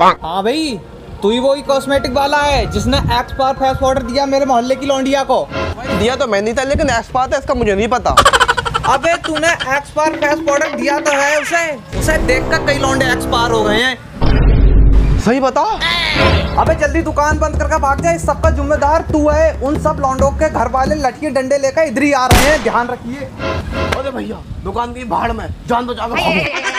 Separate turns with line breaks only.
हाँ भाई तू ही वो ही कॉस्मेटिक वाला है जिसने एक्स पार फेस पाउडर दिया मेरे मोहल्ले की लौंडिया को।
दिया तो मैंने था लेकिन एक्सपार्ट है तो इसका मुझे नहीं पता।
अबे तूने एक्स पार फेस पाउडर दिया तो है उसे। उसे देखकर कई लौंडे एक्स पार हो गए हैं।
सही बता।
अबे जल्दी दुकान बंद करके भाग जा इस सबका जिम्मेदार तू है। उन सब लौंडों के घर वाले लटके डंडे लेकर इधर ही आ रहे हैं ध्यान रखिए।
अरे भैया दुकान की भाड़ में जान बचा के